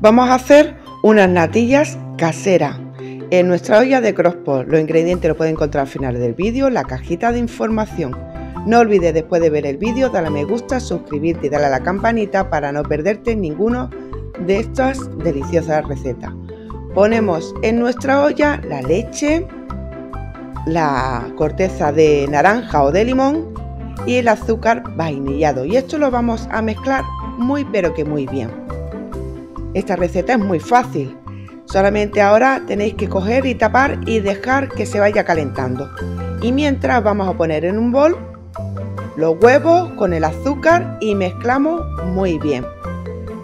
Vamos a hacer unas natillas caseras en nuestra olla de crosspot. Los ingredientes los pueden encontrar al final del vídeo, la cajita de información. No olvides después de ver el vídeo darle a me gusta, suscribirte y darle a la campanita para no perderte ninguno de estas deliciosas recetas. Ponemos en nuestra olla la leche, la corteza de naranja o de limón y el azúcar vainillado. Y esto lo vamos a mezclar muy pero que muy bien. Esta receta es muy fácil. Solamente ahora tenéis que coger y tapar y dejar que se vaya calentando. Y mientras vamos a poner en un bol los huevos con el azúcar y mezclamos muy bien.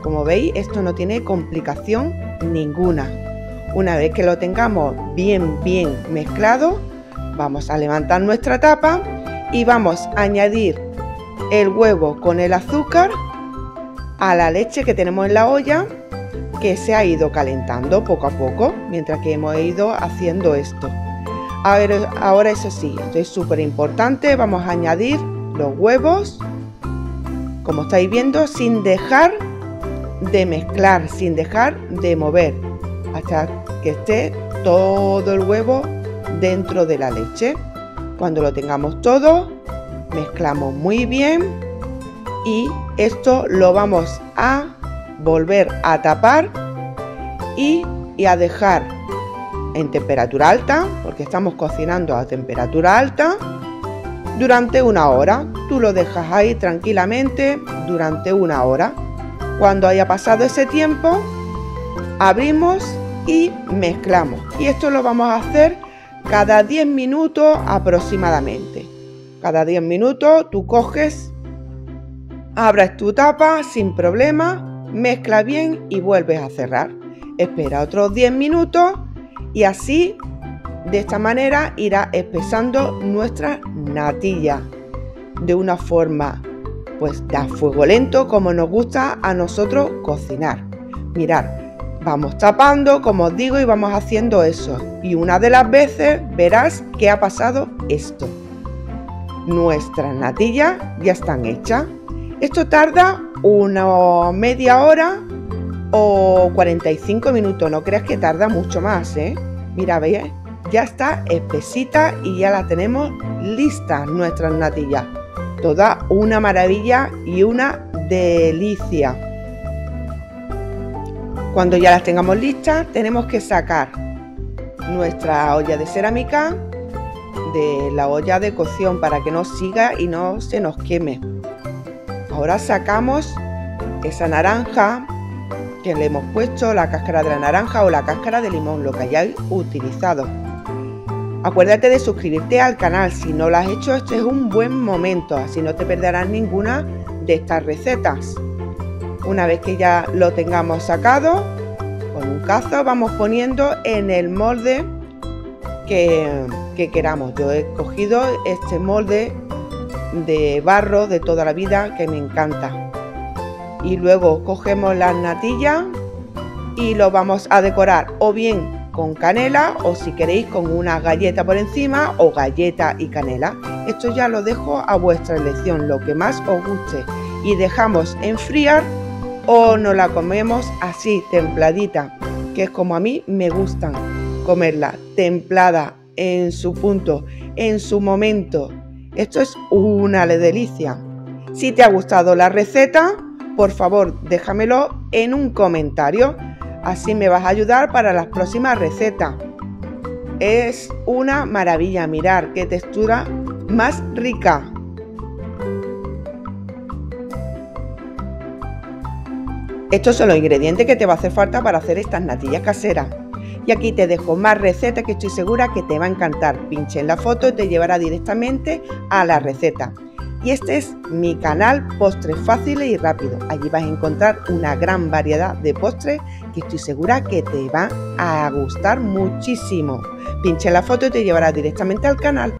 Como veis, esto no tiene complicación ninguna. Una vez que lo tengamos bien, bien mezclado, vamos a levantar nuestra tapa y vamos a añadir el huevo con el azúcar a la leche que tenemos en la olla que se ha ido calentando poco a poco mientras que hemos ido haciendo esto. Ahora, eso sí, es súper importante, vamos a añadir los huevos, como estáis viendo, sin dejar de mezclar, sin dejar de mover, hasta que esté todo el huevo dentro de la leche. Cuando lo tengamos todo, mezclamos muy bien y esto lo vamos a volver a tapar y, a dejar en temperatura alta, porque estamos cocinando a temperatura alta, durante una hora. Tú lo dejas ahí tranquilamente durante una hora. Cuando haya pasado ese tiempo, abrimos y mezclamos. Y esto lo vamos a hacer cada 10 minutos aproximadamente. Cada 10 minutos tú coges, abres tu tapa sin problema mezcla bien y vuelves a cerrar. Espera otros 10 minutos y así, de esta manera, irá espesando nuestra natilla de una forma pues da fuego lento como nos gusta a nosotros cocinar. Mirar, vamos tapando, como os digo, y vamos haciendo eso. Y una de las veces verás que ha pasado esto. Nuestras natillas ya están hechas. Esto tarda una media hora o 45 minutos. No creas que tarda mucho más, ¿eh? Mira, veis, ya está espesita y ya la tenemos lista nuestras natillas. Toda una maravilla y una delicia. Cuando ya las tengamos listas, tenemos que sacar nuestra olla de cerámica de la olla de cocción para que no siga y no se nos queme. Ahora sacamos esa naranja que le hemos puesto, la cáscara de la naranja o la cáscara de limón, lo que hayáis utilizado. Acuérdate de suscribirte al canal, si no lo has hecho este es un buen momento, así no te perderás ninguna de estas recetas. Una vez que ya lo tengamos sacado, con un cazo vamos poniendo en el molde que, que queramos. Yo he cogido este molde de barro de toda la vida que me encanta. Y luego cogemos las natillas y lo vamos a decorar o bien con canela o si queréis con una galleta por encima o galleta y canela. Esto ya lo dejo a vuestra elección, lo que más os guste. Y dejamos enfriar o nos la comemos así, templadita, que es como a mí me gustan comerla, templada en su punto, en su momento, esto es una delicia. Si te ha gustado la receta, por favor déjamelo en un comentario. Así me vas a ayudar para las próximas recetas. Es una maravilla mirar qué textura más rica. Estos son los ingredientes que te va a hacer falta para hacer estas natillas caseras. Y aquí te dejo más recetas que estoy segura que te va a encantar. Pinche en la foto y te llevará directamente a la receta. Y este es mi canal Postres Fáciles y Rápido. Allí vas a encontrar una gran variedad de postres que estoy segura que te va a gustar muchísimo. Pinche en la foto y te llevará directamente al canal.